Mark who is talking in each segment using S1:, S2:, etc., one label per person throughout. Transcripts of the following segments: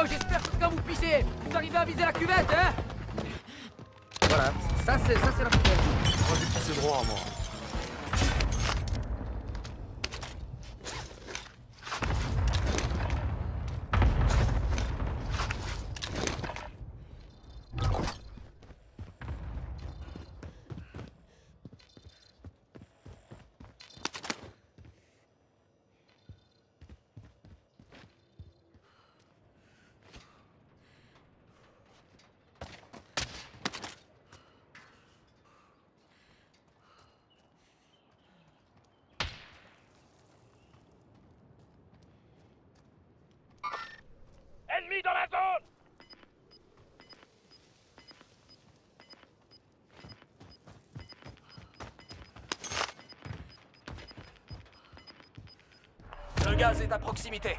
S1: Oh, j'espère que quand vous pissez, vous arrivez à viser la cuvette, hein
S2: Voilà, ça c'est la poubelle. Moi j'ai pissé droit moi.
S3: Dans la zone
S4: Le gaz est à proximité.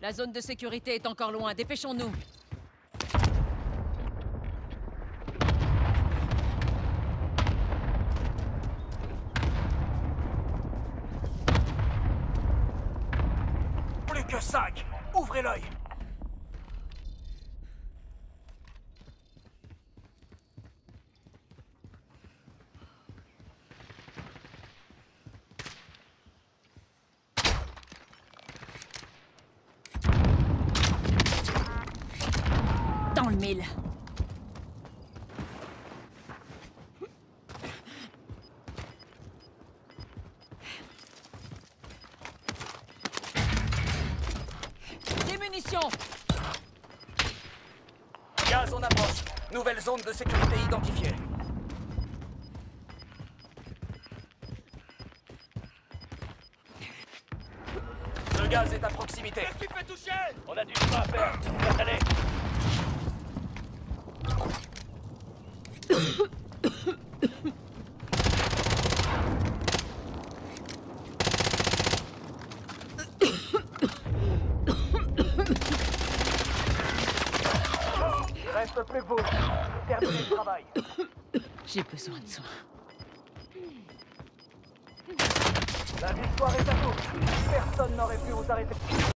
S5: La zone de sécurité est encore loin, dépêchons-nous.
S4: Que cinq. Ouvrez l'œil.
S5: Dans le mille.
S4: Gaz en approche. Nouvelle zone de sécurité identifiée. Le gaz est à proximité.
S3: Qui fait toucher On a du chemin à faire. Faites
S4: reste plus que vous. Terminez le travail.
S5: J'ai besoin de soins.
S4: La victoire est à vous. Personne n'aurait pu vous arrêter.